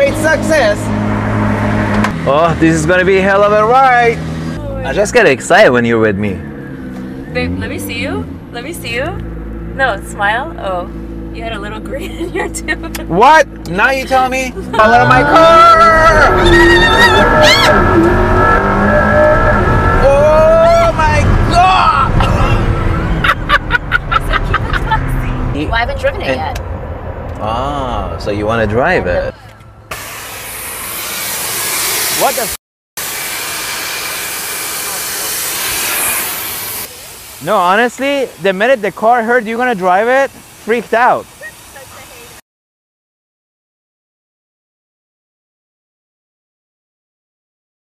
success. Oh, this is gonna be a hell of a ride. I just get excited when you're with me. Babe, let me see you. Let me see you. No, smile. Oh, you had a little grin in your tooth. What? Now you tell me? Fall out of my car! oh my god! Well, I haven't driven it And- yet. Ah, so you want to drive it? What the? No, honestly, the minute the car heard you're gonna drive it, freaked out.